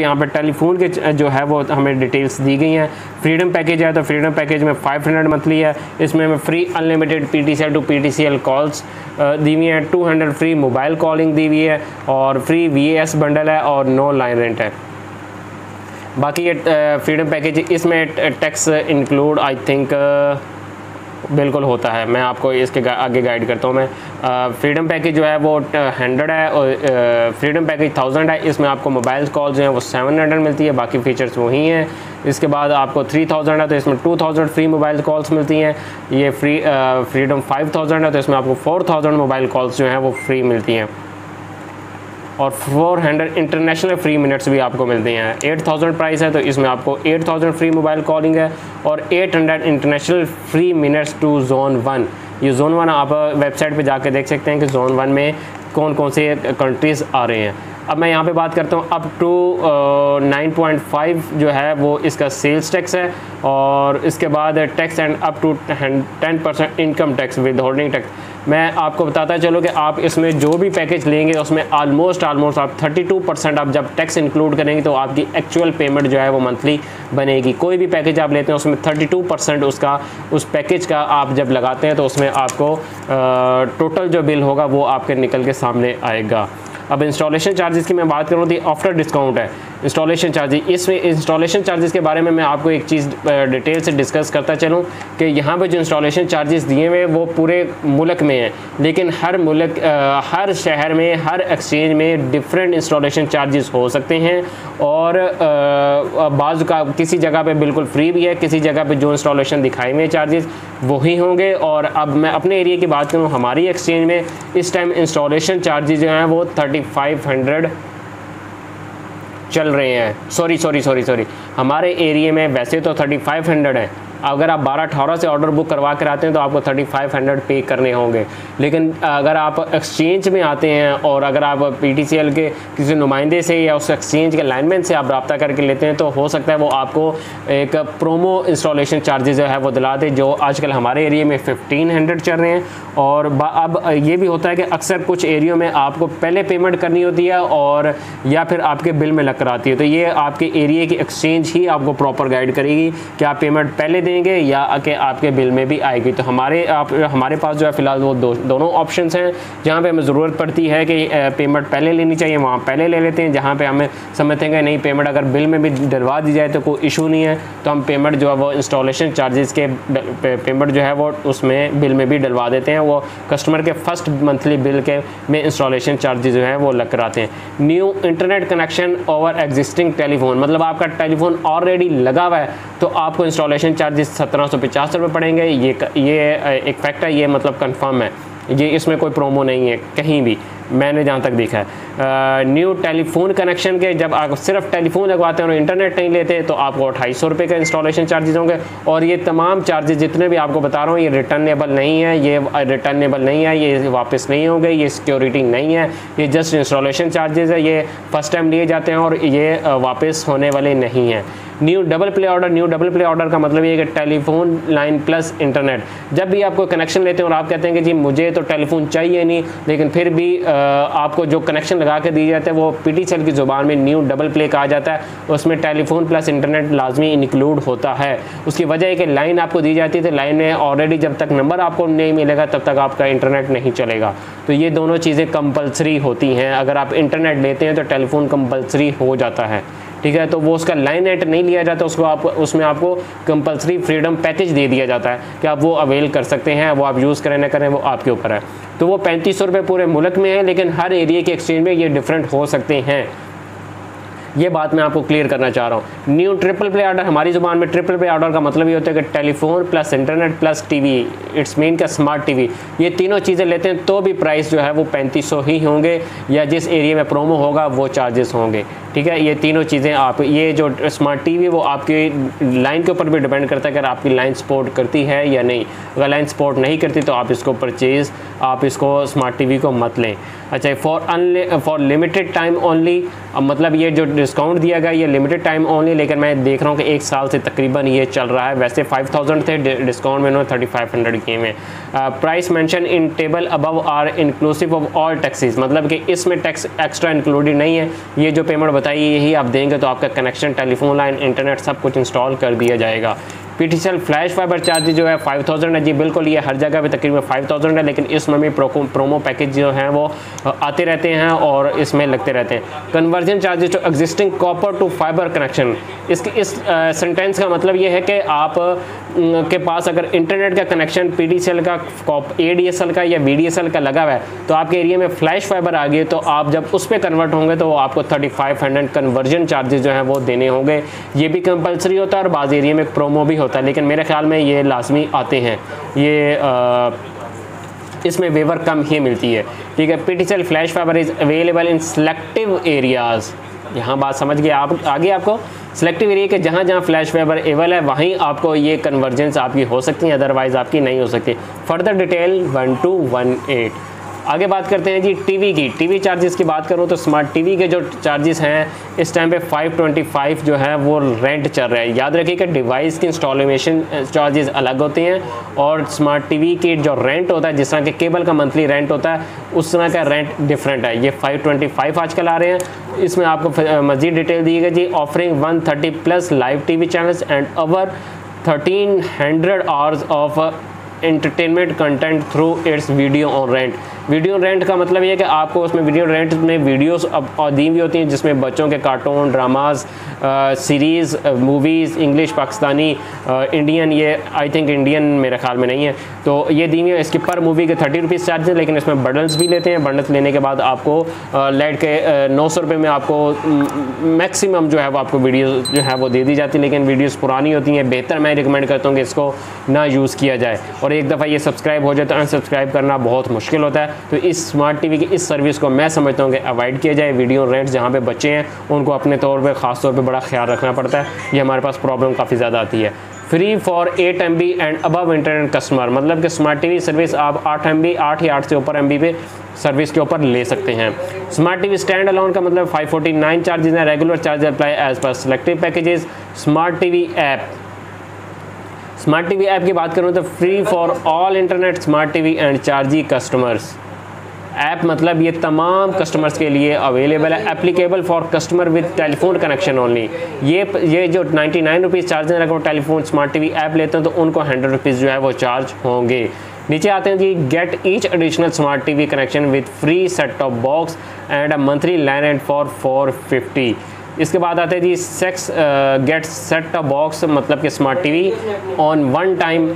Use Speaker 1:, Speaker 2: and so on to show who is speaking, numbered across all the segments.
Speaker 1: यहाँ पर टेलीफोन के जो है वो हमें डिटेल्स दी गई हैं। फ्रीडम पैकेज है तो फ्रीडम पैकेज में 500 मंथली है। इसमें हमें free unlimited P T C to P T C L calls दी हुई हैं। 200 फ्री मोबाइल कॉलिंग दी हुई है और फ्री वी एस बंडल है और नो लाइन रेंट है। बाकी ये फ्रीडम पैकेज, इसमें टैक्स इंक्लूड आई थिंक बिल्कुल होता है। मैं आपको इसके गा, आगे गाइड करता हूँ। मैं फ्रीडम पैकेज जो है वो हंड्रेड है और फ्रीडम पैकेज थाउज़ेंड है। इसमें आपको मोबाइल कॉल जो है वो सेवन हंड्रेड मिलती है बाकी फ़ीचर्स वही हैं इसके बाद आपको थ्री थाउज़ेंड है तो इसमें two thousand free mobile calls मिलती हैं। ये फ्री फ्रीडम फाइव थाउज़ेंड है तो इसमें आपको फोर थाउज़ेंड मोबाइल कॉल्स जो हैं वो फ्री मिलती हैं। और 400 इंटरनेशनल फ्री मिनट्स भी आपको मिलते हैं। 8000 प्राइस है तो इसमें आपको 8000 फ्री मोबाइल कॉलिंग है और 800 international free minutes to zone one ये जोन वन आप वेबसाइट पे जाके देख सकते हैं कि जोन वन में कौन कौन से कंट्रीज़ आ रहे हैं। अब मैं यहाँ पे बात करता हूँ up to nine point five जो है वो इसका सेल्स टैक्स है और इसके बाद tax and up to ten percent income tax withholding tax मैं आपको बताता चलो कि आप इसमें जो भी पैकेज लेंगे, उसमें आलमोस्ट आलमोस्ट आप 32 परसेंट आप जब टैक्स इंक्लूड करेंगे तो आपकी एक्चुअल पेमेंट जो है वो मंथली बनेगी। कोई भी पैकेज आप लेते हैं, उसमें 32 परसेंट उसका, उस पैकेज का आप जब लगाते हैं तो उसमें आपको टोटल जो बिल होगा, वो आपके निकल के सामने आएगा। अब इंस्टॉलेशन चार्जेस की मैं बात करूँ तो आफ्टर डिस्काउंट है। इंस्टॉलेशन चार्जेस इसमें इंस्टॉलेशन चार्जेस के बारे में मैं आपको एक चीज़ डिटेल से डिस्कस करता चलूँ कि यहाँ पर जो इंस्टॉलेशन चार्जेस दिए हुए वो पूरे मुल्क में हैं। लेकिन हर मुल्क हर शहर में, हर एक्सचेंज में डिफरेंट इंस्टॉलेशन चार्जेस हो सकते हैं और बाज़ का, किसी जगह पे बिल्कुल फ्री भी है, किसी जगह पे जो इंस्टॉलेशन दिखाए हुए चार्जेस वही होंगे। और अब मैं अपने एरिया की बात करूँ, हमारी एक्सचेंज में इस टाइम इंस्टॉलेशन चार्जेस जो हैं, वो थर्टी फाइव हंड्रेड चल रहे हैं। सॉरी सॉरी सॉरी सॉरी हमारे एरिए में वैसे तो थर्टी फाइव हंड्रेड है। अगर आप बारह अठारह से ऑर्डर बुक करवा कर आते हैं तो आपको थर्टी फाइव हंड्रेड पे करने होंगे। लेकिन अगर आप एक्सचेंज में आते हैं और अगर आप पी टी सी एल के किसी नुमाइंदे से या उस एक्सचेंज के लाइनमैन से आप रब्ता करके लेते हैं तो हो सकता है वो आपको एक प्रोमो इंस्टॉलेशन चार्जेज जो है, वो दिला दे, जो आजकल हमारे एरिए में फिफ्टीन हंड्रेड चल रहे हैं। और अब ये भी होता है कि अक्सर कुछ एरियो में आपको पहले पेमेंट करनी होती है और, या फिर आपके बिल में लग कर आती है। तो ये आपके एरिए की एक्सचेंज ही आपको प्रॉपर गाइड करेगी कि आप पेमेंट पहले देंगे या कि आपके बिल में भी आएगी। तो हमारे आप हमारे पास जो है फ़िलहाल वो दो, दोनों ऑप्शन हैं जहाँ पे हमें ज़रूरत पड़ती है कि पेमेंट पहले लेनी चाहिए वहाँ पहले ले लेते हैं जहाँ पे हमें समझते हैं कि नहीं पेमेंट अगर बिल में भी डलवा दी जाए तो कोई इशू नहीं है। तो हम पेमेंट जो है वो इंस्टॉलेशन चार्जेस के पेमेंट जो है वो उसमें बिल में भी डलवा देते हैं। वो कस्टमर के फ़र्स्ट मंथली बिल के में इंस्टॉलेशन चार्जेस जो है वो लग कर आते हैं। New internet connection over existing telephone मतलब आपका टेलीफोन ऑलरेडी लगा हुआ है तो आपको इंस्टॉलेशन चार्जेस सत्रह सौ पचास रुपये पड़ेंगे, ये ये एक फैक्ट है, ये मतलब कंफर्म है। ये इसमें कोई प्रोमो नहीं है, कहीं भी, मैंने जहाँ तक देखा है। न्यू टेलीफोन कनेक्शन के, जब आप सिर्फ़ टेलीफोन लगवाते हैं और इंटरनेट नहीं लेते तो आपको अठाई सौ रुपये का इंस्टॉलेशन चार्जेस होंगे। और ये तमाम चार्जेस जितने भी आपको बता रहा हूँ, ये रिटर्नेबल नहीं है, ये रिटर्नेबल नहीं है, ये वापस नहीं होंगे, ये सिक्योरिटी नहीं है, ये जस्ट इंस्टॉलेशन चार्जेज है, ये फ़र्स्ट टाइम लिए जाते हैं और ये वापस होने वाले नहीं हैं। New double play order, new double play order का मतलब ये कि टेलीफोन लाइन प्लस इंटरनेट। जब भी आपको कनेक्शन लेते हैं और आप कहते हैं कि जी मुझे तो टेलीफोन चाहिए नहीं, लेकिन फिर भी आपको जो कनेक्शन लगा के दिया जाता है, वो पी टी की ज़ुबान में न्यू डबल प्ले कहा जाता है। उसमें टेलीफोन प्लस इंटरनेट लाजमी इंक्लूड होता है। उसकी वजह है कि लाइन आपको दी जाती थी तो लाइन में ऑलरेडी जब तक नंबर आपको नहीं मिलेगा, तब तक आपका इंटरनेट नहीं चलेगा। तो ये दोनों चीज़ें कंपलसरी होती हैं। अगर आप इंटरनेट लेते हैं तो टेलीफोन कंपलसरी हो जाता है। ठीक है? तो वो उसका लाइन एट नहीं लिया जाता, उसको आप, उसमें आपको कंपलसरी फ्रीडम पैकेज दे दिया जाता है कि आप वो अवेल कर सकते हैं, वो आप यूज़ करें, ना करें, वो आपके ऊपर है। तो वो पैंतीस सौ पूरे मुल्क में है, लेकिन हर एरिए के एक्सचेंज में ये डिफरेंट हो सकते हैं। ये बात मैं आपको क्लियर करना चाह रहा हूँ। न्यू ट्रिपल प्ले ऑर्डर हमारी ज़ुबान में ट्रिपल प्ले ऑर्डर का मतलब ये होता है कि telephone plus internet plus TV it's mean का स्मार्ट टीवी ये तीनों चीज़ें लेते हैं तो भी प्राइस जो है वो पैंतीस ही होंगे, या जिस एरिया में प्रोमो होगा, वो चार्जेस होंगे। ठीक है? ये तीनों चीज़ें आप, ये जो स्मार्ट टीवी वो आपकी लाइन के ऊपर भी डिपेंड करता है अगर आपकी लाइन सपोर्ट करती है या नहीं। अगर लाइन सपोर्ट नहीं करती तो आप इसको परचेज़ आप इसको स्मार्ट टीवी को मत लें। अच्छा for an for limited time only मतलब ये जो डिस्काउंट दिया गया, ये लिमिटेड टाइम ओनली लेकिन मैं देख रहा हूँ कि एक साल से तकरीबन ये चल रहा है। वैसे 5000 थे डिस्काउंट में उन्होंने 3500 किए हुए। Price mention in table above are inclusive of all taxes मतलब कि इसमें टैक्स एक्स्ट्रा इंक्लूडेड नहीं है। ये जो पेमेंट बताइए यही आप देंगे तो आपका कनेक्शन टेलीफोन लाइन इंटरनेट सब कुछ इंस्टॉल कर दिया जाएगा। P T flash fiber charge जो है 5000 है। जी, बिल्कुल, ये हर जगह पे तकरीबन 5000 है, लेकिन इसमें भी प्रोमो पैकेज जो हैं वो आते रहते हैं और इसमें लगते रहते हैं। Conversion charges to existing copper to fiber connection इसकी, इस सेंटेंस का मतलब ये है कि आप के पास अगर इंटरनेट का कनेक्शन पी का ए डी का या वी का लगा हुआ है तो आपके एरिया में फ्लैश फाइबर आ गई तो आप जब उस पर कन्वर्ट होंगे तो वो आपको thirty five hundred conversion charges जो हैं वो देने होंगे। ये भी कंपलसरी होता है और बाज़ एरिया में प्रोमो भी होता होता है लेकिन मेरे ख्याल में ये लाजमी आते हैं। ये आ, इसमें वेवर कम ही मिलती है। ठीक है P T flash fiber is available in selective areas यहाँ बात समझ गए आप आगे आपको सेलेक्टिव एरिया के जहाँ जहाँ फ्लैश फाइबर एवल है, वहीं आपको ये कन्वर्जेंस आपकी हो सकती है अदरवाइज़ आपकी नहीं हो सकती। Further detail one two one eight आगे बात करते हैं जी टीवी की। टीवी चार्जेस की बात करूँ तो स्मार्ट टीवी के जो चार्जेस हैं, इस टाइम पे 525 जो है, वो रेंट चल रहा है। याद रखिए कि डिवाइस की इंस्टॉलेशन चार्जेस अलग होते हैं और स्मार्ट टीवी की जो रेंट होता है, जिस तरह के केबल का मंथली रेंट होता है, उस तरह का रेंट डिफरेंट है। ये 525 आजकल आ रहे हैं। इसमें आपको मज़ीद डिटेल दी गई जी। Offering one plus live T V channels and over thirteen hundred hours of entertainment content through its video on rent video rent का मतलब ये है कि आपको उसमें वीडियो रेंट में वीडियोस दी हुई होती हैं, जिसमें बच्चों के cartoon dramas series movies English Pakistani Indian ये आई थिंक इंडियन मेरे ख्याल में नहीं है। तो ये दी हुई है, इसके पर मूवी के थर्टी रुपीज़ चार्ज है, लेकिन इसमें बंडल्स भी लेते हैं। बंडल्स लेने के बाद आपको लाइट के नौ सौ रुपये में आपको मैक्सिमम जो है वो आपको वीडियो जो है वो दे दी जाती है, लेकिन वीडियोज़ पुरानी होती हैं, बेहतर मैं रिकमेंड करता हूँ कि इसको ना यूज़ किया जाए। और एक दफ़ा ये सब्सक्राइब हो जाए तो अनसब्सक्राइब करना बहुत मुश्किल होता है। तो इस स्मार्ट टीवी की इस सर्विस को मैं समझता हूँ कि अवॉइड किया जाए। वीडियो रेंट जहाँ पे बच्चे हैं, उनको अपने तौर पे ख़ास तौर पे बड़ा ख्याल रखना पड़ता है। ये हमारे पास प्रॉब्लम काफ़ी ज़्यादा आती है। Free for eight M B and above internet customer मतलब कि स्मार्ट टीवी सर्विस आप आठ एम बी आठ या आठ से ऊपर एम बी पे सर्विस के ऊपर ले सकते हैं। स्मार्ट टीवी स्टैंड अलाउन का मतलब 549 चार्जेस हैं। Regular charge apply as per selective packages smart TV app smart TV app की बात करूँ तो free for all internet smart TV and Charji customers app मतलब ये तमाम कस्टमर्स के लिए अवेलेबल है। Applicable for customer with telephone connection only ये ये जो नाइन्टी नाइन रुपीज़ चार्ज अगर वो टेलीफोन स्मार्ट टीवी ऐप लेते हैं तो उनको हंड्रेड रुपीज़ जो है वो चार्ज होंगे। नीचे आते हैं जी get each additional smart TV connection with free set top box and a monthly land and for four fifty इसके बाद आते हैं जी सेक्स गेट सेट अ बॉक्स मतलब कि smart TV on one time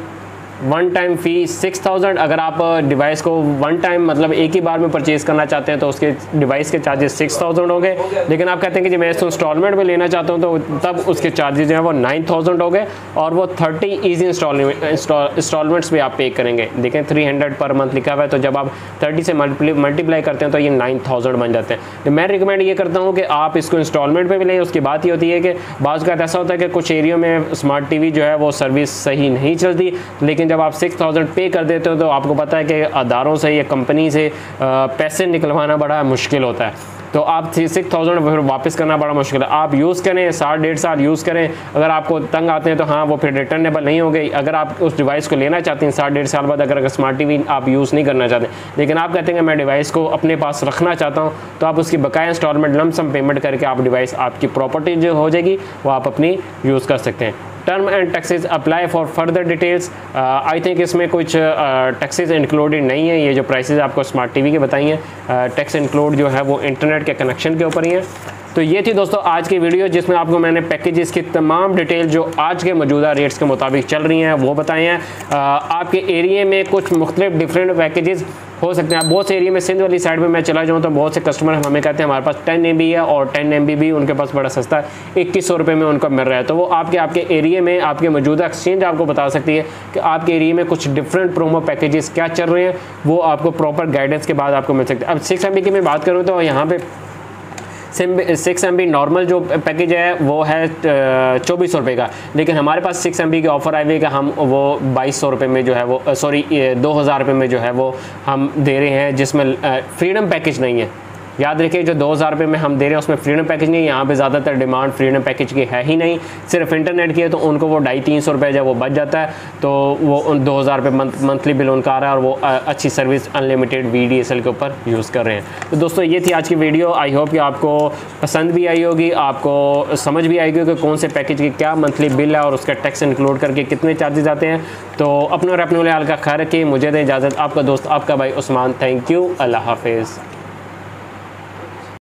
Speaker 1: one time fee six thousand अगर आप डिवाइस को वन टाइम मतलब एक ही बार में परचेज़ करना चाहते हैं तो उसके डिवाइस के चार्जेस सिक्स थाउज़ेंड हो गए। लेकिन आप कहते हैं कि जी मैं इसको इंस्टॉलमेंट में लेना चाहता हूँ तो तब उसके चार्जेस जो है वो नाइन थाउज़ेंड हो गए और वो थर्टी ईजी इंस्टॉलमेंट्स भी आप पे करेंगे। देखें थ्री हंड्रेड पर मंथ लिखा हुआ है तो जब आप थर्टी से मल्टीप्लाई करते हैं तो ये नाइन थाउज़ेंड बन जाते हैं। तो मैं रिकमेंड ये करता हूँ कि आप इसको इंस्टॉलमेंट पर भी लें। उसकी बात ये होती है कि बाज़ ऐसा होता है कि कुछ एरियो में स्मार्ट टीवी जो है वो सर्विस सही नहीं चलती, लेकिन जब आप सिक्स थाउज़ेंड पे कर देते हो तो आपको पता है कि अदारों से या कंपनी से पैसे निकलवाना बड़ा मुश्किल होता है। तो आप सिक्स थाउज़ेंड फिर वापस करना बड़ा मुश्किल है। आप यूज़ करें, साठ, डेढ़ साल यूज़ करें। अगर आपको तंग आते हैं तो हाँ वो फिर रिटर्नेबल नहीं होंगे। अगर आप उस डिवाइस को लेना चाहते हैं, साठ, डेढ़ साल बाद अगर स्मार्ट टीवी आप यूज़ नहीं करना चाहते लेकिन आप कहते हैं मैं डिवाइस को अपने पास रखना चाहता हूँ तो आप उसकी बकाया इंस्टॉलमेंट, लमसम पेमेंट करके आप डिवाइस आपकी प्रॉपर्टी जो हो जाएगी, वो आप अपनी यूज़ कर सकते हैं। Term and taxes apply for further details I think इसमें कुछ टैक्सेस uh, इंक्लूडेड नहीं है। ये जो प्राइसेस आपको स्मार्ट टीवी के बताई हैं टैक्स uh, इंक्लूड जो है वो इंटरनेट के कनेक्शन के ऊपर ही है। तो ये थी दोस्तों आज की वीडियो जिसमें आपको मैंने पैकेजेस की तमाम डिटेल जो आज के मौजूदा रेट्स के मुताबिक चल रही हैं वो बताए हैं। Uh, आपके एरिए में कुछ मुख्तलिफ़ डिफरेंट पैकेजेस हो सकते हैं। आप बहुत से एरिया में सिंध वाली साइड में मैं चला जाऊँ तो बहुत से कस्टमर हमें कहते हैं, हमारे पास टेन एम है और टेन एम भी उनके पास बड़ा सस्ता है। इक्कीस सौ में उनको मिल रहा है। तो वो आपके आपके एरिए में आपके मौजूदा एक्सचेंज आपको बता सकती है कि आपके एरिए में कुछ डिफरेंट प्रोमो पैकेजेस क्या चल रहे हैं। वो आपको प्रॉपर गाइडेंस के बाद आपको मिल सकते हैं। अब सिक्स एम की मैं बात करूँ तो यहाँ पर सिक्स एमबी नॉर्मल जो पैकेज है, वो है चौबीस सौ रुपये का। लेकिन हमारे पास सिक्स एमबी के ऑफ़र आए हुई है कि हम वो बाईस सौ रुपये में जो है वो सॉरी दो हज़ार रुपये में जो है वो हम दे रहे हैं, जिसमें फ्रीडम पैकेज नहीं है। याद रखिए, जो दो हज़ार रुपये में हम दे रहे हैं, उसमें फ्रीडम पैकेज नहीं यहाँ पे ज़्यादातर डिमांड फ्रीडम पैकेज की है ही नहीं। सिर्फ़ इंटरनेट की है तो उनको वो ढाई तीन सौ रुपये जब वो बच जाता है तो वो उन दो हज़ार रुपये मंथली बिल उनका आ रहा है और वो अच्छी service unlimited V D S L के ऊपर यूज़ कर रहे हैं। तो दोस्तों, ये थी आज की वीडियो आई होप कि आपको पसंद भी आई होगी, आपको समझ भी आएगी कि कौन से पैकेज की क्या मंथली बिल है और उसका टैक्स इंक्लूड करके कितने चार्जेज आते हैं। तो अपने और अपने हाल का ख्याल रखिए, मुझे दें इजाज़त। आपका दोस्त, आपका भाई उस्मान। थैंक यू अल्लाह हाफिज़।